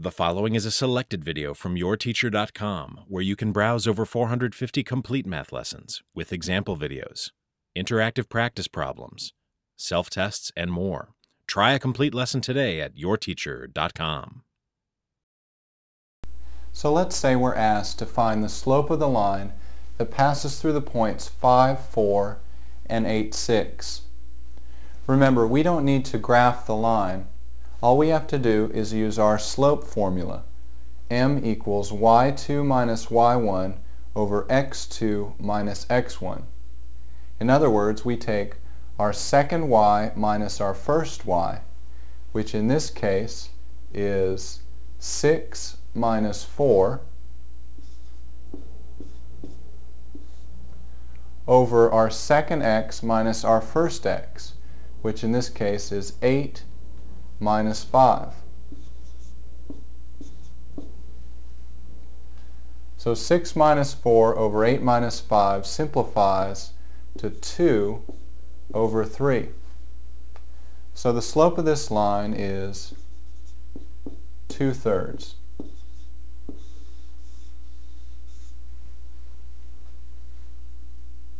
The following is a selected video from yourteacher.com where you can browse over 450 complete math lessons with example videos, interactive practice problems, self tests, and more. Try a complete lesson today at yourteacher.com. So let's say we're asked to find the slope of the line that passes through the points 5, 4, and 8, 6. Remember, we don't need to graph the line all we have to do is use our slope formula. m equals y2 minus y1 over x2 minus x1. In other words, we take our second y minus our first y, which in this case is 6 minus 4 over our second x minus our first x, which in this case is 8 minus 5. So 6 minus 4 over 8 minus 5 simplifies to 2 over 3. So the slope of this line is 2 thirds.